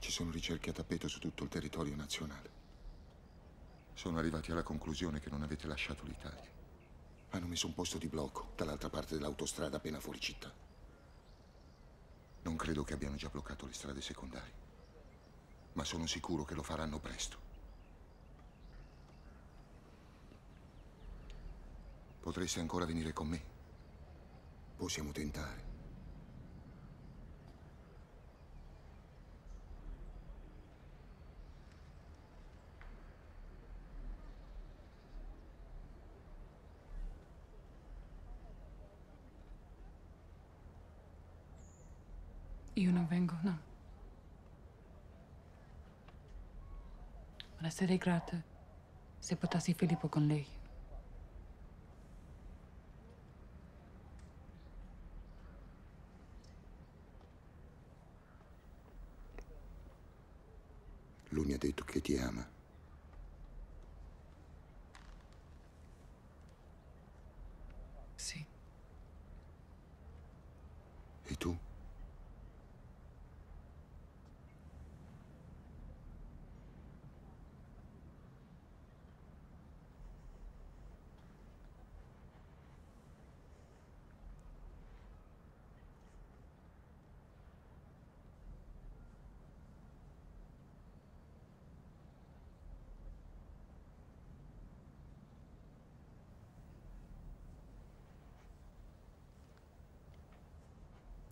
Ci sono ricerche a tappeto su tutto il territorio nazionale. Sono arrivati alla conclusione che non avete lasciato l'Italia. Hanno messo un posto di blocco dall'altra parte dell'autostrada appena fuori città. Non credo che abbiano già bloccato le strade secondarie, ma sono sicuro che lo faranno presto. Potreste ancora venire con me? Possiamo tentare. Io non vengo, no. Ma sarei grata se portassi Filippo con lei. Lui mi ha detto che ti ama. Sì. E tu?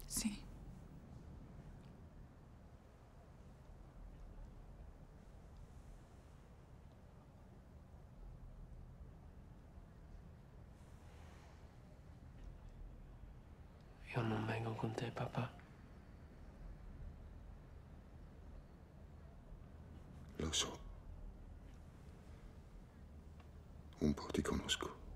Sì. Io non vengo con te, papà. Lo so. Un po' ti conosco.